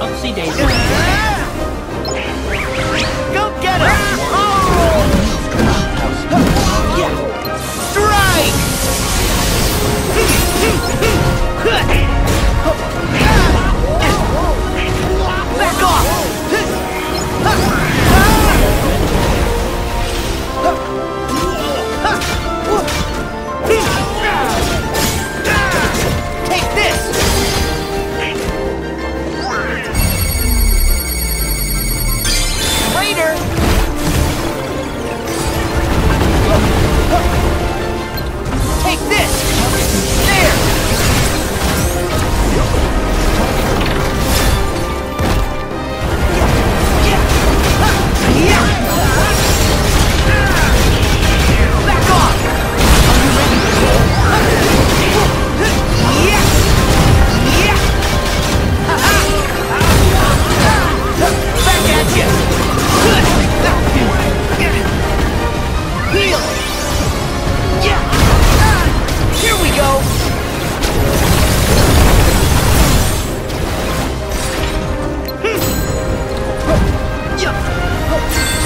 Oopsie daisy.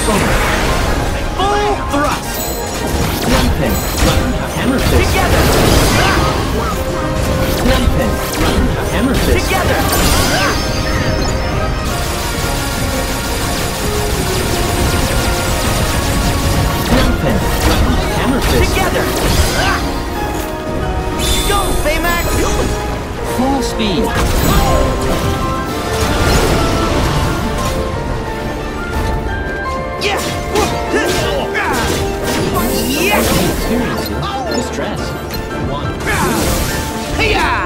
Sora. Full thrust! Lengthen. Hammer fist. Together! Lengthen. Hammer fist. Together! Lengthen. Hammer fist. Together! Go, Baymax! Full speed! seriously. Distress. One. Hiya!